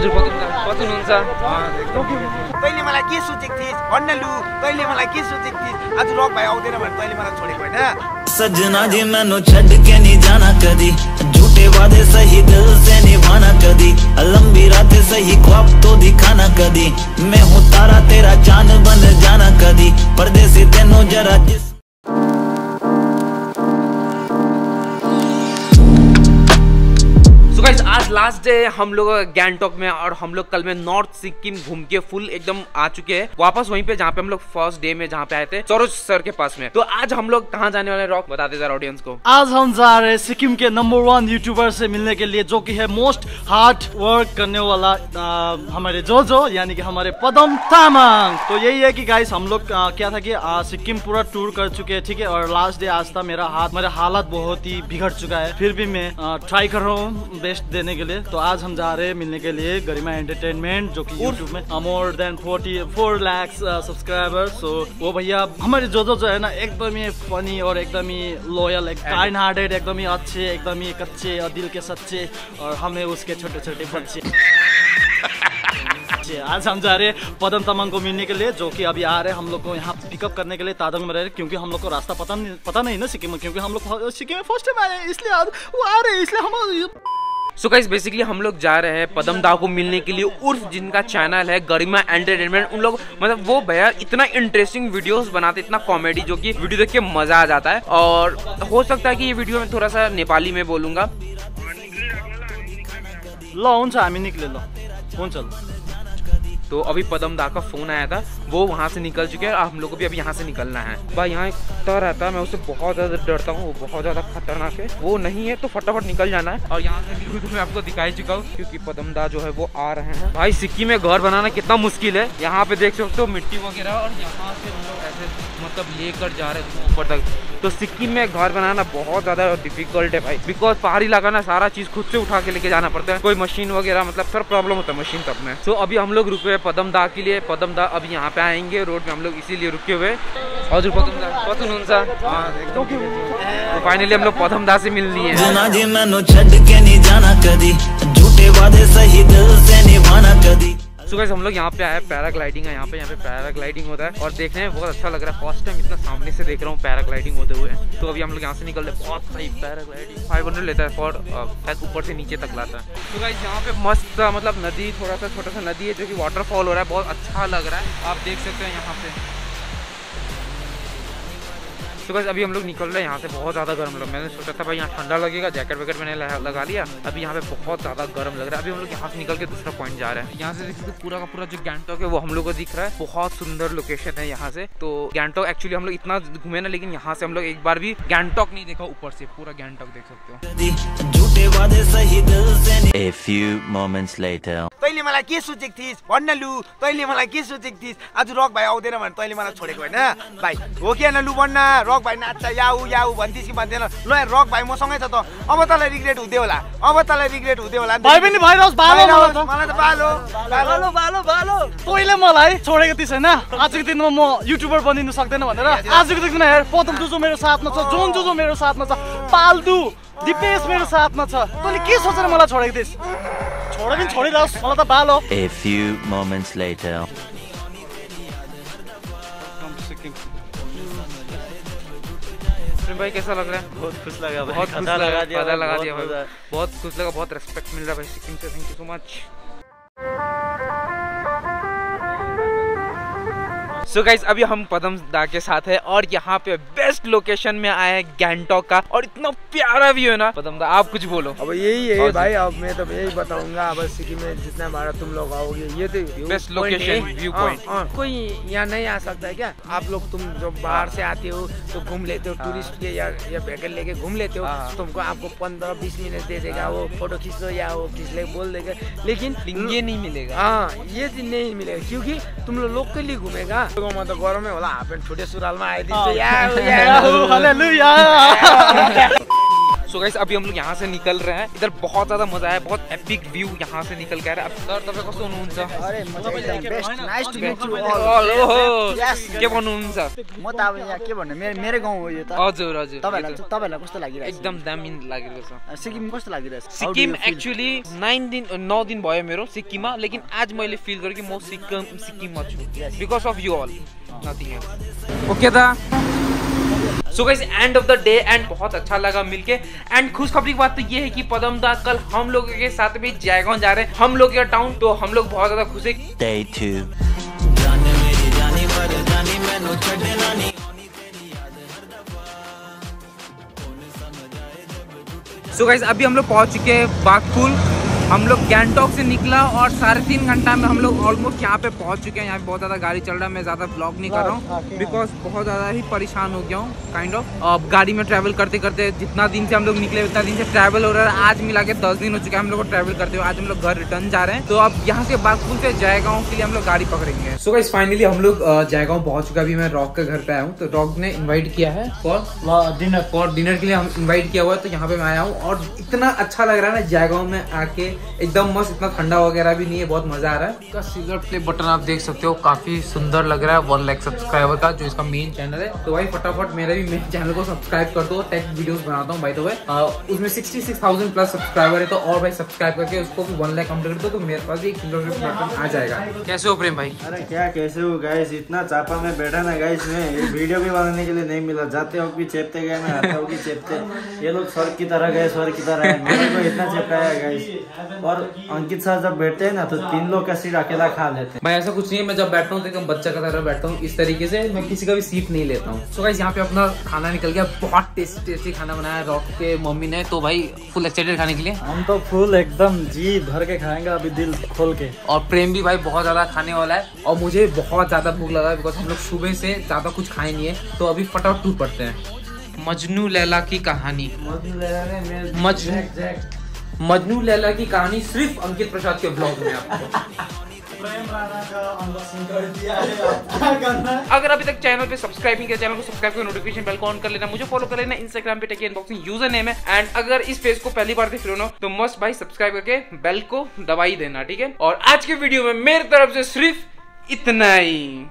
हजुर कति कति हुनुहुन्छ तैँले मलाई के सोचेको थिइस्? भन्न लु तैँले मलाई के सोचेको थिइस्? आज रक भाइ आउँदैन भने तैँले मलाई छोडेको होइन। सजना जी मैनू छड़ के नहीं जाना कदी। झूठे वादे सही दिल से निभाना कदी। लंबी रातें सही ख्वाब तो दिखाना कदी। मैं हूँ तारा तेरा चाँद बन जाना कदी। परदेसी तेनो जरा जिस लास्ट डे हम लोग गैंगटॉक में और हम लोग कल में नॉर्थ सिक्किम घूम के फुल एकदम आ चुके हैं। वापस वहीं पे जहाँ पे हम लोग फ़र्स्ट डे में जहाँ पे आए थे सरोज सर के पास में। तो आज हम लोग कहाँ जाने वाले रॉक बता दे जरा ऑडियंस को। आज हम जा रहे हैं सिक्किम के नंबर वन यूट्यूबर से मिलने के लिए जो की है मोस्ट हार्ड वर्क करने वाला आ, हमारे जो जो यानी कि हमारे पदम तामांग। तो यही है की गाइस हम लोग क्या था की सिक्किम पूरा टूर कर चुके हैं ठीक है? और लास्ट डे आज था मेरा हाथ मेरा हालत बहुत ही बिगड़ चुका है। फिर भी मैं ट्राई कर रहा हूँ बेस्ट देने के लिए। तो आज हम जा रहे हैं मिलने के लिए गरिमा एंटरटेनमेंट जो कि यूट्यूब में more than forty four lakhs subscriber so वो भैया हमारे जो जो जो है ना एकदम ही फनी और एकदम ही लॉयल काइंड हार्टेड एकदम ही अच्छे एकदम ही कच्चे और दिल के सच्चे और हमें उसके छोटे छोटे बच्चे आज हम जा रहे हैं पदम तमंग को मिलने के लिए जो कि अभी आ रहे हैं हम लोग को यहाँ पिकअप करने के लिए तादंग में रह रहे क्योंकि हम लोग को रास्ता पता नहीं पता नहीं ना सिक्किम में क्योंकि हम लोग सिक्किम में फ़र्स्ट टाइम आए इसलिए आज वो आ रहे हैं इसलिए हम सो गाइस बेसिकली हम लोग जा रहे हैं पदम दा को मिलने के लिए उर्फ़ जिनका चैनल है गरिमा एंटरटेनमेंट उन लोग मतलब वो भैया इतना इंटरेस्टिंग वीडियोस बनाते इतना कॉमेडी जो कि वीडियो देख के मज़ा आ जाता है। और हो सकता है कि ये वीडियो में थोड़ा सा नेपाली में बोलूँगा। ल हुन्छ हामी निक्ले ल। हुन्छ तो अभी पदम दा का फ़ोन आया था। वो वहाँ से निकल चुके हैं हम लोग को भी अभी यहाँ से निकलना है। भाई, यहाँ कुत्ता रहता है, मैं उससे बहुत ज़्यादा डरता हूँ, वो बहुत ज़्यादा खतरनाक है। वो नहीं है तो फटाफट निकल जाना है। और यहाँ से तो मैं आपको दिखाई चुका हूँ, क्योंकि पदम दा जो है वो आ रहे हैं। भाई सिक्किम में घर बनाना कितना मुश्किल है। यहाँ पे देख सकते हो मिट्टी वगैरह, और यहाँ से हम लोग ऐसे मतलब लेकर जा रहे हैं ऊपर तक। तो सिक्किम में घर बनाना बहुत ज़्यादा डिफ़िकल्ट है भाई बिकॉज़ पहाड़ी इलाका ना सारा चीज़ खुद से उठा के लेके जाना पड़ता है। कोई मशीन वगैरह मतलब सर प्रॉब्लम होता है मशीन तब में। तो अभी हम लोग रुके हैं पदम दा के लिए। पदम दा अभी यहाँ पे पाएँगे रोड में हम लोग इसीलिए रुके हुए। हजुर पत्नुहुन्छ फाइनली हम लोग पथम दा से मिल लिए झूठे वादे सही दिल से निभाना कदी सो से हम लोग यहाँ पे आए पैराग्लाइडिंग है, यहाँ पे यहाँ पे पैराग्लाइडिंग होता है। और देखने में बहुत अच्छा लग रहा है। फ़र्स्ट टाइम इतना सामने से देख रहा हूँ पैराग्लाइडिंग होते हुए। तो अभी हम लोग यहाँ से निकल रहे बहुत सही पैराग्लाइडिंग फाइव हंड्रेड लेता है फॉर शायद ऊपर से नीचे तक लाता है। तो यहाँ पे मस्त मतलब नदी, थोड़ा सा छोटा सा नदी है जो कि वाटरफॉल हो रहा है। बहुत अच्छा लग रहा है। आप देख सकते हैं यहाँ पे। तो बस अभी हम लोग निकल रहे हैं यहाँ से बहुत ज़्यादा गर्म लग मैंने सोचा था भाई यहाँ ठंडा लगेगा जैकेट वैकेट मैंने लगा- लगा लिया। अभी यहाँ पे बहुत ज़्यादा गर्म लग रहा है। अभी हम लोग यहाँ से निकल के दूसरा पॉइंट जा रहे हैं। यहाँ से देखिए पूरा का पूरा जो गैंगटॉक है वो हम लोग को दिख रहा है। बहुत सुंदर लोकेशन है यहाँ से। तो गैंगटॉक एक्चुअली हम लोग इतना घूमे ना लेकिन यहाँ से हम लोग एक बार भी गैंगटॉक नहीं देखा ऊपर से पूरा गैंगटॉक देख सकते हो. तैँले मलाई के सोचेको थिइस्? भन्न लु। तैँले मलाई के सोचेको थिइस्? आज रक भाइ आउँदैन भने तैँले मलाई छोडेको होइन। भाइ हो कि होइन लु भन्न? रक भाइ नाच्छ याउ याउ भन्थिस् कि भन्दैन। ल रक भाइ मसँगै छ त। अब तँलाई रिग्रेट हुँदै होला। अब तँलाई रिग्रेट हुँदै होला। भाइ पनि भइरहोस् बालो मलाई त। मलाई त बालो बालो। बालो बालो तैँले मलाई छोडेको थिइस् होइन? आजको दिनमा म युट्युबर बनिनु सक्दैन भनेर। आजको दिनमा हेर पदम जुजो मेरो साथमा छ जोन जुजो मेरो साथमा छ पाल्दु दिपेश मेरो साथमा छ। तैँले के सोचेर मलाई छोडेको थिइस् छोड पनि छोडिरहोस् मलाई त बालो। A few moments later. प्रेम भाई कैसा लग रहा है? बहुत खुश लगा बहुत खुश लगा पता लगा दिया बहुत खुश लगा बहुत रेस्पेक्ट मिल रहा है भाई सिक्किम से। Thank you so much so guys अभी हम पदम दा के साथ है और यहाँ पे बेस्ट लोकेशन में आए हैं गैंगटॉक का और इतना प्यारा व्यू है ना। पदम दा आप कुछ बोलो। अब यही है भाई अब मैं तो यही बताऊँगा अब सिक्किम में जितना बार तुम लोग आओगे ये तो व्यू है। view हाँ, point। हाँ, कोई यहाँ नहीं आ सकता है क्या? आप लोग तुम जो बाहर से आते हो तो घूम लेते हो टूरिस्ट के या या व्हीकल लेके घूम लेते हो हाँ। तुमको आपको पंद्रह बीस मिनट दे देगा वो फ़ोटो खींच लो या वो खींच ले बोल देगा। लेकिन ये नहीं मिलेगा। हाँ ये चीज़ नहीं मिलेगा क्योंकि तुम लोग लोकली घूमेगा। लोगों तो गरम होला। हाफ पैंट छोटे सुरालमा आइदिन्छ। सो गाइस अभी हम लोग यहाँ से निकल रहे हैं। इधर बहुत ज़्यादा मज़ा आया बहुत एपिक व्यू यहाँ से निकल के आ रहा है। सर तपाईँ कस्तो हुनुहुन्छ अरे म एकदम बेस्ट नाइस टु मिट यु अल, ओहो, Yes. के भन्नुहुन्छ म त अब यहाँ के भन्नु मेरो मेरो गाउँ हो यो त। हजुर हजुर। तपाईँहरूलाई तपाईँहरूलाई कस्तो लागिरहेको छ एकदम दामी छ सिक्किम कस्तो लागिरहेछ? How सिक्किम? नाइन दिन नौ दिन भयो मेरो सिक्किममा लेकिन आज मैले फिल गरेँ कि म सिक्किम सिक्किममा छु। Because of you all nothing else okay दा। So guys end of the day and बहुत अच्छा लगा मिलके। एंड खुशखबरी की बात तो ये है कि पदम दा कल हम लोगों के साथ में जाएगा जा रहे हैं। हम लोग का टाउन तो हम लोग बहुत ज़्यादा खुश है। Day 2. जान मेरी जानी पर जानी मैनू छड़ना नहीं सो गाइस अभी हम लोग पहुँच चुके हैं बागपुल हम लोग गैंगटॉक से निकला और साढ़े तीन घंटा में हम लोग ऑलमोस्ट यहाँ पे पहुँच चुके हैं। यहाँ पे बहुत ज़्यादा गाड़ी चल रहा है। मैं ज़्यादा ब्लॉग नहीं कर रहा हूँ। बिकॉज़ बहुत ज़्यादा ही परेशान हो गया हूँ काइंड ऑफ़ अब गाड़ी में ट्रैवल करते करते जितना दिन से हम लोग निकले उतना दिन से ट्रैवल हो रहा है। आज मिला के दस दिन हो चुके हैं हम लोग को ट्रैवल करते हुए। आज हम लोग घर रिटर्न जा रहे हैं। तो अब यहाँ से बागपुल से जयगांव के लिए हम लोग गाड़ी पकड़ेंगे। सो गाइस फाइनली हम लोग जयगांव पहुँच चुका अभी मैं रॉक के घर पे आया हूँ। तो रॉक ने इन्वाइट किया है फॉर डिनर फॉर डिनर के लिए हम इन्वाइट किया हुआ है। तो यहाँ पे मैं आया हूँ और इतना अच्छा लग रहा है ना जयगांव में आके। एकदम मस्त इतना ठंडा वगैरह भी नहीं है बहुत मज़ा आ रहा है। इसका सिल्वर प्ले बटन आप देख सकते हो काफ़ी सुंदर लग रहा है वन लाख सब्सक्राइबर का जो इसका मेन चैनल है। तो भाई फटाफट मेरे भी मेन चैनल को सब्सक्राइब कर दो टेक वीडियोस बनाता हूँ भाई तो भाई उसमें sixty six thousand plus subscriber है तो और भाई सब्सक्राइब करके उसको भी वन लाख कंप्लीट कर दो तो मेरे पास भी एक सिल्वर प्ले बटन आ जाएगा। कैसे हो प्रेम भाई? अरे क्या कैसे हो गाइस इतना चापा में बैठा ना गाइस में। वीडियो भी बनाने के लिए नहीं मिला। जाते वक्त भी चेपते गए मैं आते वक्त भी चेपते। ये लोग स्वर्ग की तरह गए स्वर्ग की तरह मेरे को इतना चेपाया गाइस और अंकित सर जब बैठते हैं ना तो तीन लोग का सीट अकेला खा लेते हैं। भाई ऐसा कुछ नहीं है मैं जब बैठता हूँ तो एकदम बच्चा का तरह बैठता हूँ। इस तरीके से मैं किसी का भी सीट नहीं लेता हूँ। सो गाइस यहाँ पे अपना खाना निकल गया। बहुत टेस्टी टेस्टी खाना बनाया रॉक के मम्मी ने। तो भाई फुल एक्साइटेड खाने के लिए। हम तो फुल एकदम जी भर के खाएँगे अभी दिल खोल के। और प्रेम भी भाई बहुत ज़्यादा खाने वाला है। और मुझे बहुत ज़्यादा भूख लगा है बिकॉज़ हम लोग सुबह से ज़्यादा कुछ खाए नहीं है। तो अभी फटाफट टूट पड़ते हैं। मजनू लैला की कहानी। मजनू लैला ने मजनू लैला की कहानी सिर्फ़ अंकित प्रसाद के ब्लॉग में आपको। अगर अभी तक चैनल पे सब्सक्राइब नहीं किया चैनल को सब्सक्राइब कर नोटिफिकेशन बेल को ऑन कर लेना। मुझे फॉलो कर लेना इंस्टाग्राम पे टेक अनबॉक्सिंग यूज़र नेम है। एंड अगर इस पेज को पहली बार देख रहे हो तो मस्ट भाई सब्सक्राइब करके बेल को दबाई देना ठीक है? और आज के वीडियो में मेरी तरफ़ से सिर्फ़ इतना ही।